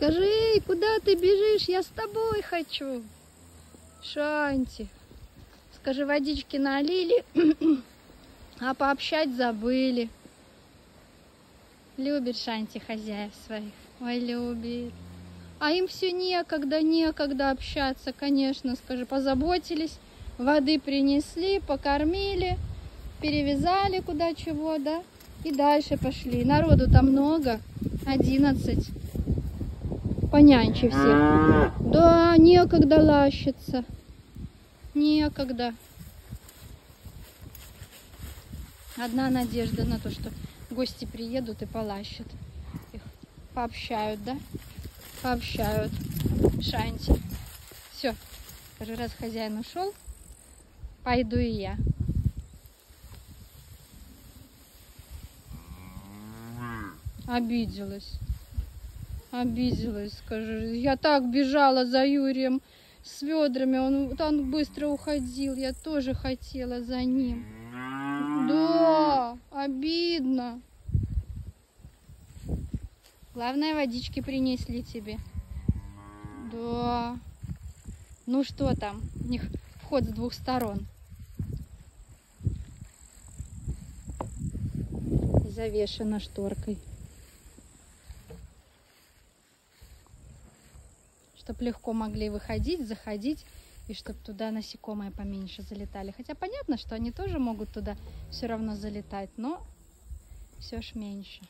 Скажи, «Эй, куда ты бежишь? Я с тобой хочу. Шанти. Скажи, водички налили, а пообщать забыли. Любит Шанти хозяев своих. Ой, любит. А им все некогда, некогда общаться, конечно, скажи, позаботились, воды принесли, покормили, перевязали куда чего, да, и дальше пошли. Народу там много, 11. Понянчи всех. Да, некогда лащиться. Некогда. Одна надежда на то, что гости приедут и полащут. Их пообщают, да? Пообщают. Шанти. Все. Раз хозяин ушел, пойду и я. Обиделась. Обиделась, скажи. Я так бежала за Юрием с ведрами. Он так быстро уходил. Я тоже хотела за ним. Да, обидно. Главное, водички принесли тебе. Да. Ну что там? У них вход с двух сторон. Завешено шторкой. Чтоб легко могли выходить, заходить и чтобы туда насекомые поменьше залетали. Хотя понятно, что они тоже могут туда все равно залетать, но все ж меньше.